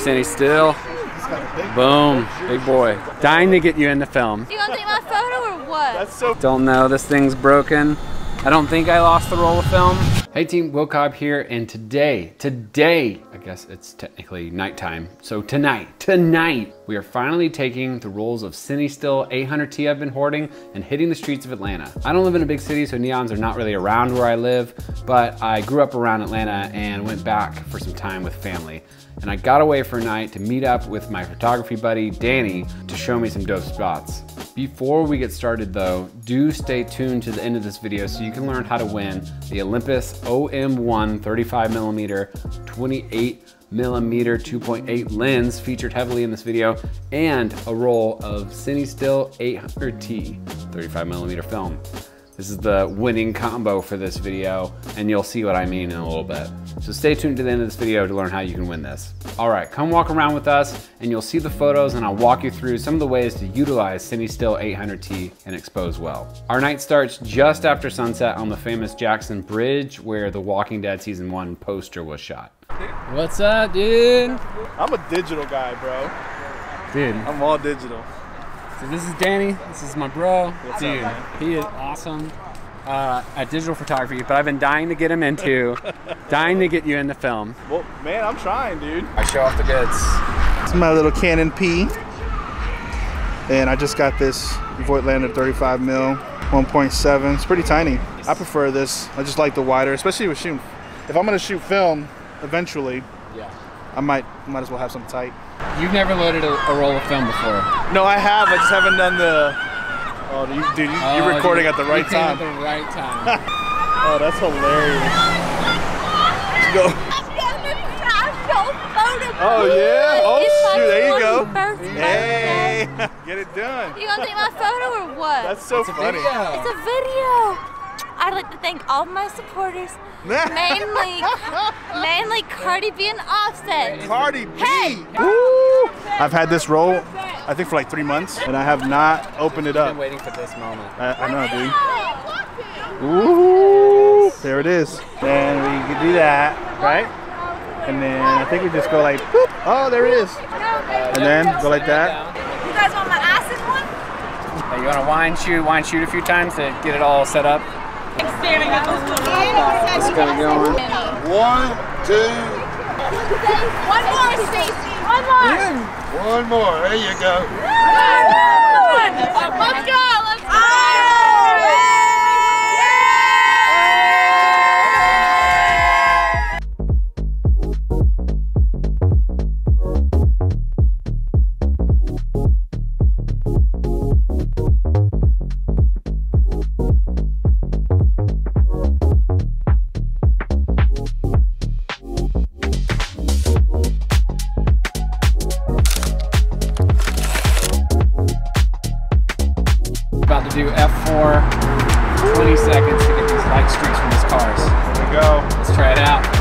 CineStill. Boom, big boy. Dying to get you in the film. You gonna take my photo or what? That's so. Don't know, this thing's broken. I don't think I lost the roll of film. Hey team, Will Cobb here, and today, today, I guess it's technically nighttime. So tonight, tonight, we are finally taking the rolls of CineStill 800T I've been hoarding and hitting the streets of Atlanta. I don't live in a big city, so neons are not really around where I live, but I grew up around Atlanta and went back for some time with family. And I got away for a night to meet up with my photography buddy, Danny, to show me some dope spots. Before we get started though, do stay tuned to the end of this video so you can learn how to win the Olympus OM1 35 millimeter 28 millimeter 2.8 lens featured heavily in this video and a roll of CineStill 800T 35 millimeter film. This is the winning combo for this video, and you'll see what I mean in a little bit. So stay tuned to the end of this video to learn how you can win this. All right, come walk around with us, and you'll see the photos, and I'll walk you through some of the ways to utilize CineStill 800T and expose well. Our night starts just after sunset on the famous Jackson Bridge, where the Walking Dead Season 1 poster was shot. What's up, dude? I'm a digital guy, bro. Dude, I'm all digital. So this is Danny. This is my bro. What's Dude, up, man? he is awesome uh, at digital photography, but I've been dying to get him into, dying to get you into film. Well, man, I'm trying, dude. I show off the goods. It's my little Canon P. And I just got this Voigtlander 35 mil, 1.7. It's pretty tiny. I prefer this. I just like the wider, especially with shooting. If I'm gonna shoot film, eventually, Yeah. I might might as well have some tight. You've never loaded a, a roll of film before. No, I have. I just haven't done the. Oh, you, dude, you, you're Oh, recording you- at the right came time. At the right time. Oh, that's hilarious. Let's go. Oh yeah. Oh It's shoot, there you go. Hey, get it done. You gonna take my photo or what? That's so funny. it's a video. I'd like to thank all my supporters, mainly, mainly Cardi B and Offset. Cardi B. Hey. Woo. I've had this roll, I think for like three months, and I have not opened it up. I've been waiting for this moment. I, I know, dude. Ooh, there it is. And we can do that, right? And then I think we just go like, boop. oh, there it is. And then go like that. You guys want my acid one? You want to wine shoot, wine shoot a few times to get it all set up? Staring at those little Let's get it going. One, two, One more, Stacy. One more. one more. There you go. Let's go. Let's to do F4, 20 seconds to get these light streaks from these cars. There we go. Let's try it out.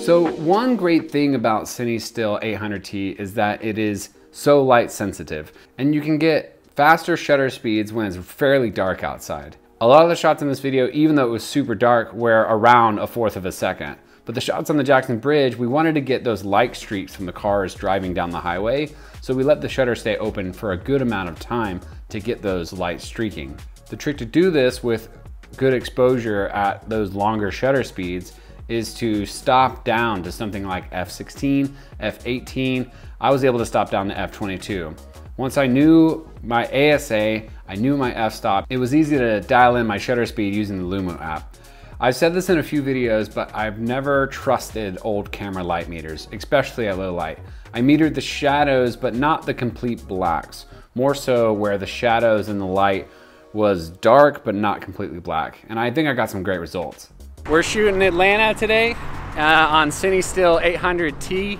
So one great thing about CineStill 800T is that it is so light sensitive and you can get faster shutter speeds when it's fairly dark outside. A lot of the shots in this video, even though it was super dark, were around a fourth of a second. But the shots on the Jackson Bridge, we wanted to get those light streaks from the cars driving down the highway, so we let the shutter stay open for a good amount of time to get those light streaking. The trick to do this with good exposure at those longer shutter speeds is to stop down to something like f16, f18. I was able to stop down to f22. Once I knew my ASA, I knew my f-stop, it was easy to dial in my shutter speed using the Lumu app. I've said this in a few videos, but I've never trusted old camera light meters, especially at low light. I metered the shadows, but not the complete blacks, more so where the shadows and the light was dark, but not completely black. And I think I got some great results. We're shooting Atlanta today uh, on CineStill 800T.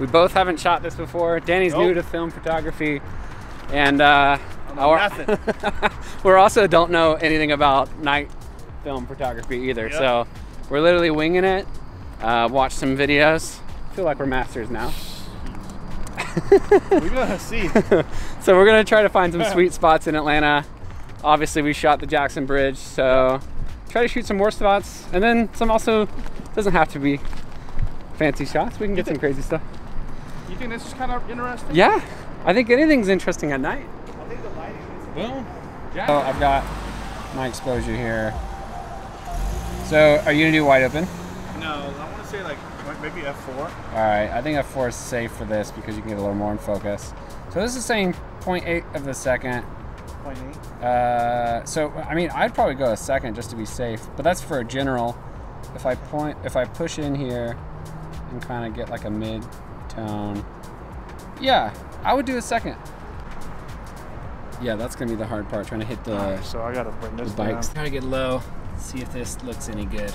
We both haven't shot this before. Danny's new to film photography. And uh, our- we're also don't know anything about night film photography either. Yep. So we're literally winging it. Uh, watch some videos. feel like we're masters now. We're gonna see. So we're gonna try to find some sweet spots in Atlanta. Obviously, we shot the Jackson Bridge, so try to shoot some more spots, and then some also doesn't have to be fancy shots. We can get some crazy stuff. You think this is kind of interesting? Yeah, I think anything's interesting at night. I think the lighting is. Boom. Yeah. So I've got my exposure here. So are you gonna do wide open? No, I want to say like maybe F4. All right, I think F4 is safe for this because you can get a little more in focus. So this is saying 0.8 of the second. 0.8. Uh, so I mean, I'd probably go a second just to be safe, but that's for a general. If I point, if I push in here and kind of get like a mid tone, yeah, I would do a second. Yeah, that's gonna be the hard part, trying to hit the, So I gotta bring the this bikes. down. Try to get low, see if this looks any good.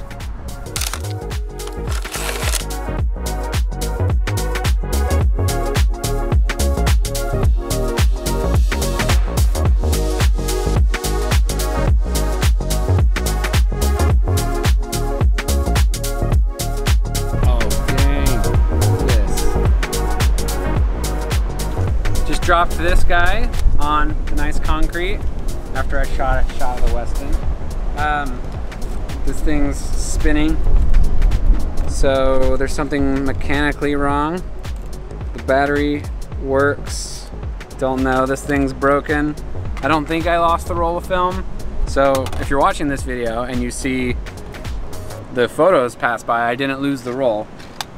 Oh, dropped this guy on the nice concrete after I shot a shot of the Westin. Um, this thing's spinning, so there's something mechanically wrong. The battery works. Don't know, this thing's broken. I don't think I lost the roll of film. So if you're watching this video and you see the photos pass by, I didn't lose the roll,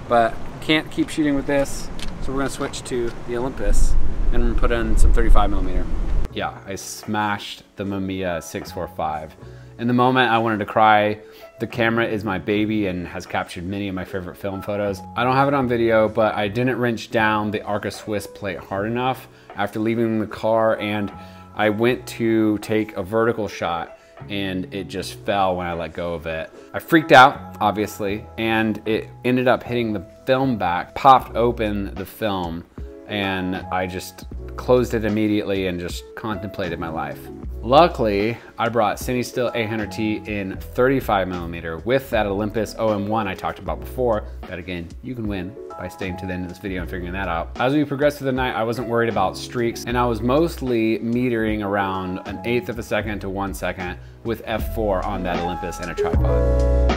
but can't keep shooting with this. So we're gonna switch to the Olympus and put in some 35 millimeter. Yeah, I smashed the Mamiya 645. In the moment, I wanted to cry. The camera is my baby and has captured many of my favorite film photos. I don't have it on video, but I didn't wrench down the Arca Swiss plate hard enough after leaving the car and I went to take a vertical shot and it just fell when I let go of it. I freaked out, obviously, and it ended up hitting the film back, popped open the film, and I just closed it immediately and just contemplated my life. Luckily, I brought CineStill 800T in 35 millimeter with that Olympus OM1 I talked about before. That again, you can win by staying to the end of this video and figuring that out. As we progressed through the night, I wasn't worried about streaks and I was mostly metering around an eighth of a second to one second with F4 on that Olympus and a tripod.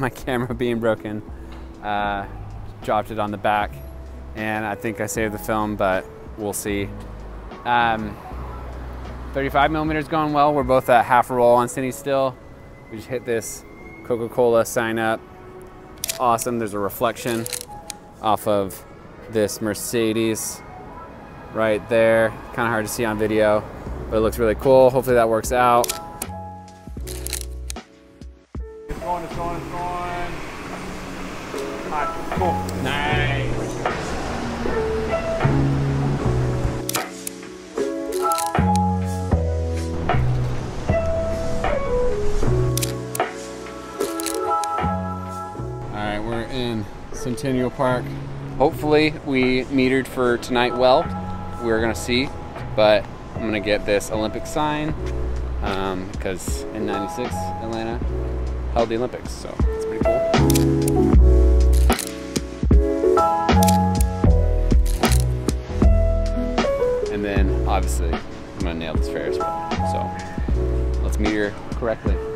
my camera being broken. Uh, dropped it on the back and I think I saved the film, but we'll see. Um, 35 millimeters going well. We're both at half a roll on CineStill. We just hit this Coca-Cola sign up. Awesome, there's a reflection off of this Mercedes right there. Kind of hard to see on video, but it looks really cool. Hopefully that works out. Cool. Nice. All right, we're in Centennial Park. Hopefully we metered for tonight well. We're gonna see, but I'm gonna get this Olympic sign um, because in 96 Atlanta held the Olympics, so it's pretty cool. Obviously I'm gonna nail this Ferris wheel. So let's meter correctly.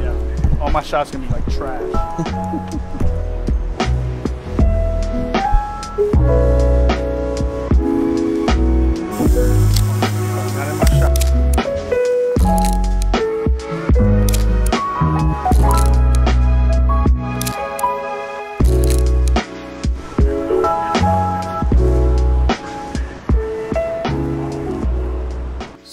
Yeah. All my shots gonna be like trash.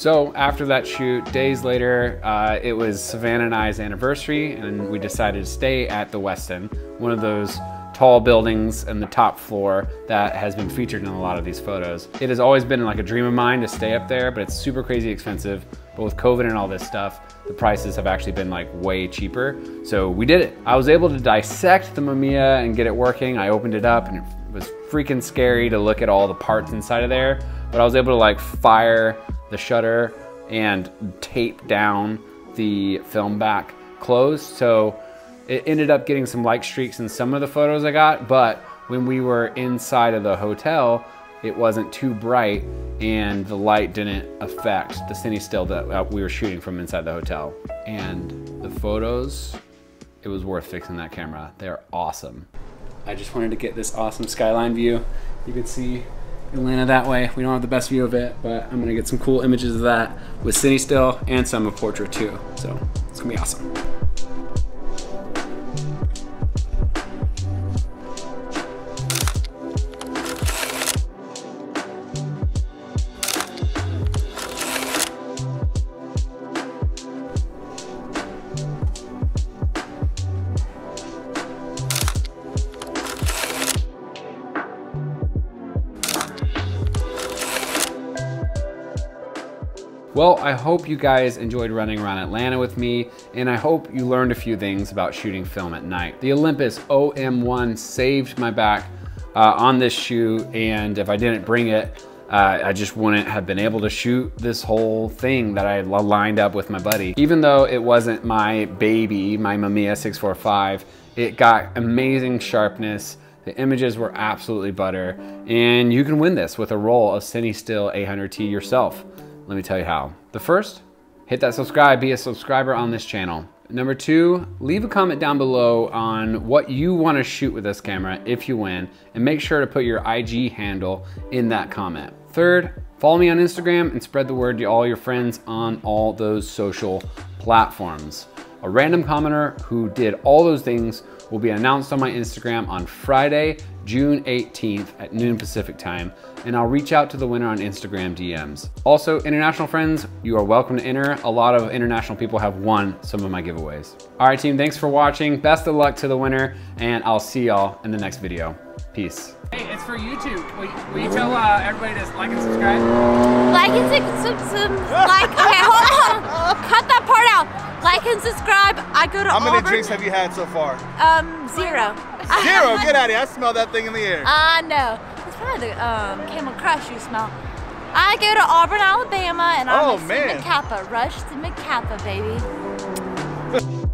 So after that shoot, days later, uh, it was Savannah and I's anniversary, and we decided to stay at the Westin, one of those tall buildings and the top floor that has been featured in a lot of these photos. It has always been like a dream of mine to stay up there, but it's super crazy expensive. But with COVID and all this stuff, the prices have actually been like way cheaper. So we did it. I was able to dissect the Mamiya and get it working. I opened it up and it was freaking scary to look at all the parts inside of there. But I was able to like fire the shutter and tape down the film back closed. So it ended up getting some light streaks in some of the photos I got, but when we were inside of the hotel, it wasn't too bright and the light didn't affect the CineStill that uh, we were shooting from inside the hotel. And the photos, it was worth fixing that camera. They're awesome. I just wanted to get this awesome skyline view. You can see Atlanta that way. We don't have the best view of it, but I'm gonna get some cool images of that with CineStill and some of Portrait too. So it's gonna be awesome. Well, I hope you guys enjoyed running around Atlanta with me, and I hope you learned a few things about shooting film at night. The Olympus OM1 saved my back uh, on this shoot, and if I didn't bring it, uh, I just wouldn't have been able to shoot this whole thing that I lined up with my buddy. Even though it wasn't my baby, my Mamiya 645, it got amazing sharpness, the images were absolutely butter, and you can win this with a roll of CineStill 800T yourself. Let me tell you how. The first, hit that subscribe, be a subscriber on this channel. Number two, leave a comment down below on what you wanna shoot with this camera if you win, and make sure to put your IG handle in that comment. Third, follow me on Instagram and spread the word to all your friends on all those social platforms. A random commenter who did all those things will be announced on my Instagram on Friday, June 18th at noon Pacific time, and I'll reach out to the winner on Instagram DMs. Also, international friends, you are welcome to enter. A lot of international people have won some of my giveaways. All right, team, thanks for watching. Best of luck to the winner, and I'll see y'all in the next video. Peace. Hey, it's for YouTube. Will, will you tell uh, everybody to like and subscribe? Like and subscribe. Like, okay, hold on. Cut that part out. Like and subscribe. I go to How many Auburn. drinks have you had so far? Um, zero. Zero. Get out of here. I smell that thing in the air. I know. It's probably the um, Camel Crush you smell. I go to Auburn, Alabama, and I'm Oh, a Sigma. Kappa. Rush Sigma Kappa, baby.